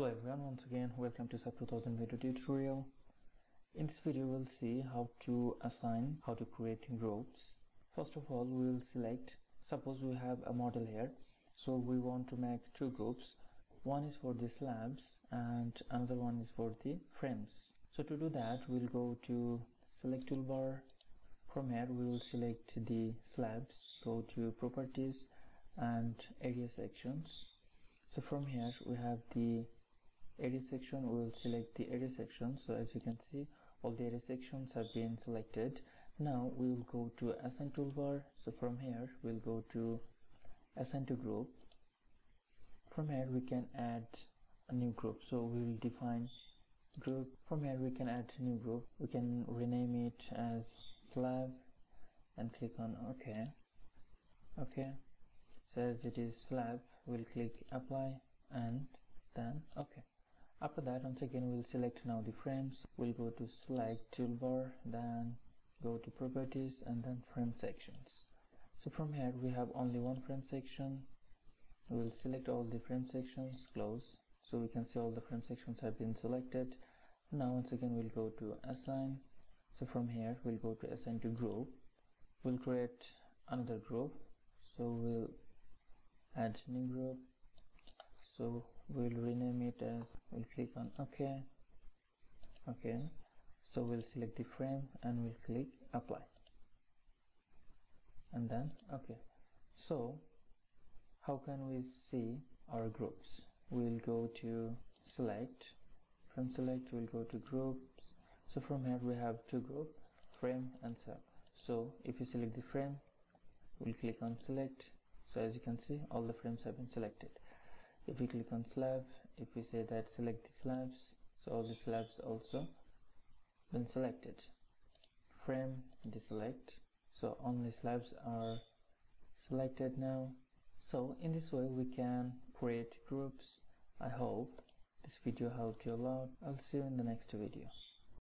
Hello everyone, once again welcome to SAP 2000 video tutorial. In this video we'll see how to assign, how to create groups. First of all we will select, suppose we have a model here, so we want to make two groups. One is for the slabs and another one is for the frames. So to do that we'll go to select toolbar. From here we will select the slabs, go to properties and area sections. So from here we have the area section we will select the area section. So as you can see all the area sections have been selected. Now we will go to assign toolbar. So from here we'll go to assign to group. From here we can add a new group. So we will define group. From here we can add new group. We can rename it as slab and click on ok. Okay so as it is slab we'll click apply and then okay after that once again we'll select now the frames. We'll go to select toolbar then go to properties and then frame sections. So from here we have only one frame section. We'll select all the frame sections close so we can see all the frame sections have been selected. Now once again we'll go to assign. So from here we'll go to assign to group we'll create another group so we'll add new group so we'll rename it as we'll click on ok. Okay so we'll select the frame and we'll click apply. And then okay so how can we see our groups? We'll go to select. From select we'll go to groups. So from here we have two group frame and sub. So if you select the frame we'll click on select. So as you can see all the frames have been selected if we click on slab if we say that select the slabs so all the slabs also been selected. Frame deselect. So only slabs are selected now. So in this way we can create groups. I hope this video helped you a lot. I'll see you in the next video